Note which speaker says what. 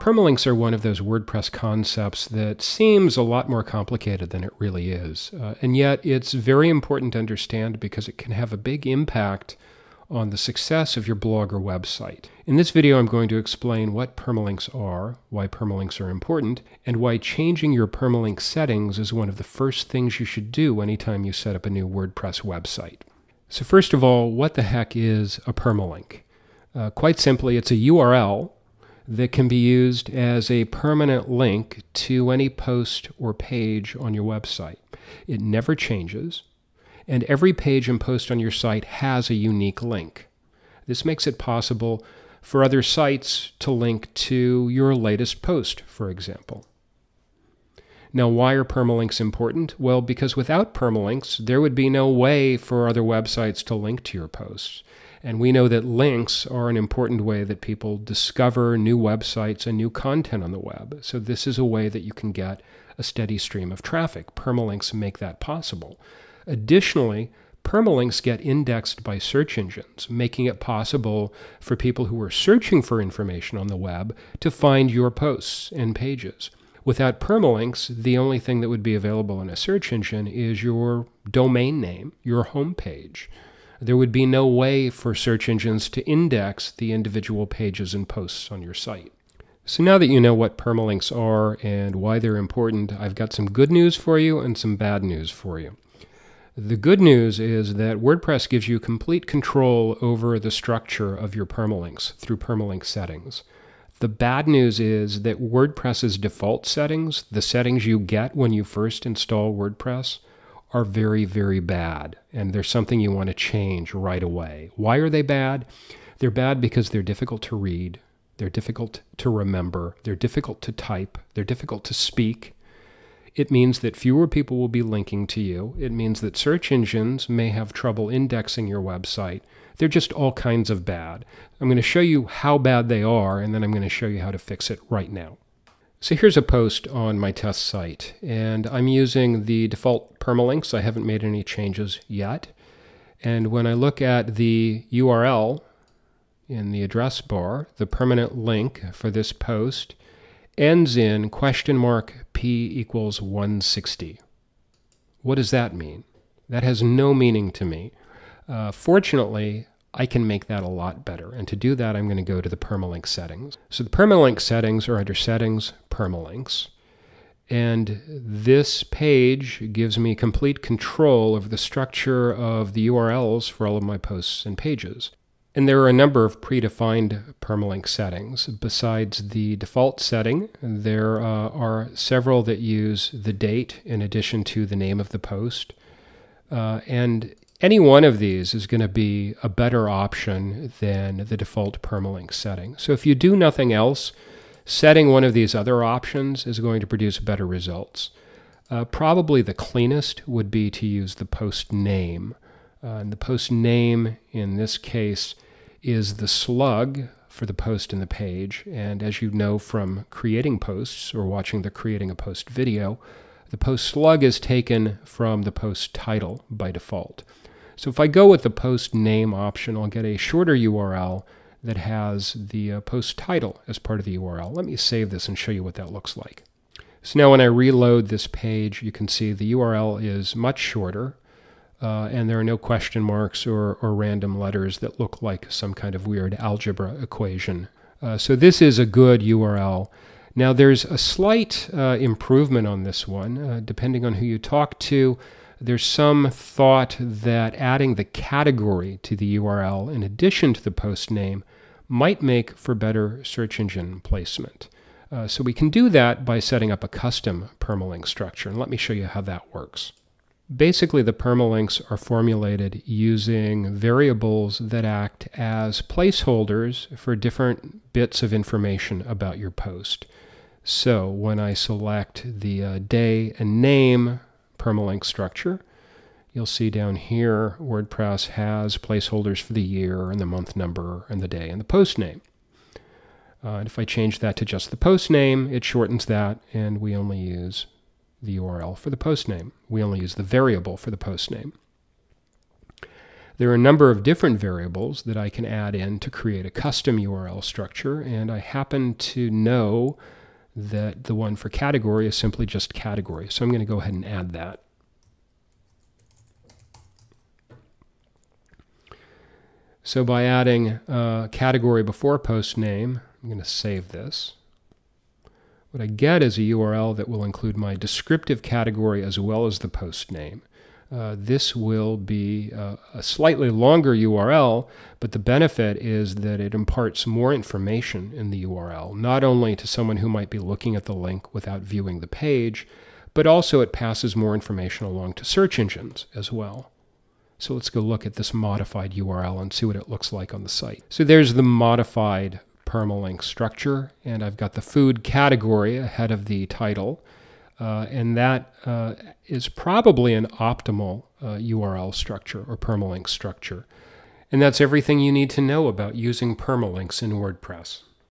Speaker 1: Permalinks are one of those WordPress concepts that seems a lot more complicated than it really is. Uh, and yet, it's very important to understand because it can have a big impact on the success of your blog or website. In this video, I'm going to explain what permalinks are, why permalinks are important, and why changing your permalink settings is one of the first things you should do anytime you set up a new WordPress website. So, first of all, what the heck is a permalink? Uh, quite simply, it's a URL that can be used as a permanent link to any post or page on your website. It never changes, and every page and post on your site has a unique link. This makes it possible for other sites to link to your latest post, for example. Now, why are permalinks important? Well, because without permalinks, there would be no way for other websites to link to your posts. And we know that links are an important way that people discover new websites and new content on the web. So, this is a way that you can get a steady stream of traffic. Permalinks make that possible. Additionally, permalinks get indexed by search engines, making it possible for people who are searching for information on the web to find your posts and pages. Without permalinks, the only thing that would be available in a search engine is your domain name, your home page there would be no way for search engines to index the individual pages and posts on your site. So now that you know what permalinks are and why they're important, I've got some good news for you and some bad news for you. The good news is that WordPress gives you complete control over the structure of your permalinks through permalink settings. The bad news is that WordPress's default settings, the settings you get when you first install WordPress, are very, very bad, and there's something you want to change right away. Why are they bad? They're bad because they're difficult to read, they're difficult to remember, they're difficult to type, they're difficult to speak. It means that fewer people will be linking to you. It means that search engines may have trouble indexing your website. They're just all kinds of bad. I'm going to show you how bad they are, and then I'm going to show you how to fix it right now. So here's a post on my test site, and I'm using the default permalinks. I haven't made any changes yet. And when I look at the URL in the address bar, the permanent link for this post ends in question mark p equals 160. What does that mean? That has no meaning to me. Uh, fortunately, I can make that a lot better. And to do that, I'm going to go to the permalink settings. So the permalink settings are under settings, permalinks. And this page gives me complete control of the structure of the URLs for all of my posts and pages. And there are a number of predefined permalink settings. Besides the default setting, there uh, are several that use the date in addition to the name of the post. Uh, and any one of these is going to be a better option than the default permalink setting. So if you do nothing else, setting one of these other options is going to produce better results. Uh, probably the cleanest would be to use the post name. Uh, and the post name in this case is the slug for the post in the page. And as you know from creating posts or watching the creating a post video, the post slug is taken from the post title by default. So if I go with the post name option, I'll get a shorter URL that has the uh, post title as part of the URL. Let me save this and show you what that looks like. So now when I reload this page, you can see the URL is much shorter, uh, and there are no question marks or, or random letters that look like some kind of weird algebra equation. Uh, so this is a good URL. Now there's a slight uh, improvement on this one, uh, depending on who you talk to there's some thought that adding the category to the URL in addition to the post name might make for better search engine placement. Uh, so we can do that by setting up a custom permalink structure. And let me show you how that works. Basically, the permalinks are formulated using variables that act as placeholders for different bits of information about your post. So when I select the uh, day and name permalink structure. You'll see down here WordPress has placeholders for the year and the month number and the day and the post name. Uh, and if I change that to just the post name, it shortens that and we only use the URL for the post name. We only use the variable for the post name. There are a number of different variables that I can add in to create a custom URL structure, and I happen to know that the one for category is simply just category. So I'm going to go ahead and add that. So by adding a category before post name, I'm going to save this. What I get is a URL that will include my descriptive category as well as the post name. Uh, this will be uh, a slightly longer URL, but the benefit is that it imparts more information in the URL, not only to someone who might be looking at the link without viewing the page, but also it passes more information along to search engines as well. So let's go look at this modified URL and see what it looks like on the site. So there's the modified permalink structure, and I've got the food category ahead of the title. Uh, and that uh, is probably an optimal uh, URL structure or permalink structure. And that's everything you need to know about using permalinks in WordPress.